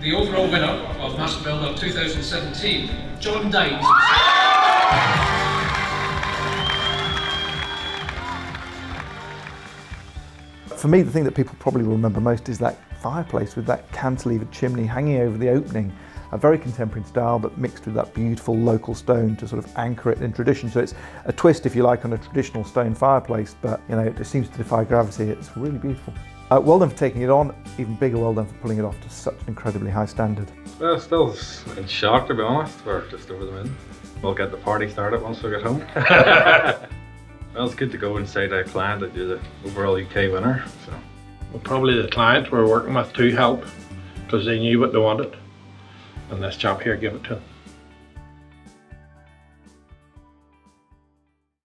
The overall winner of Master Builder 2017, John Dynes. For me, the thing that people probably will remember most is that fireplace with that cantilevered chimney hanging over the opening. A very contemporary style, but mixed with that beautiful local stone to sort of anchor it in tradition. So it's a twist, if you like, on a traditional stone fireplace, but you know, it seems to defy gravity. It's really beautiful. Uh, well done for taking it on, even bigger well done for pulling it off to such an incredibly high standard. Well, still in shock to be honest. We're just over the moon. We'll get the party started once we get home. well, it's good to go and say to a client that you're the overall UK winner. So. Well, probably the client we're working with to help because they knew what they wanted and this chap here gave it to them.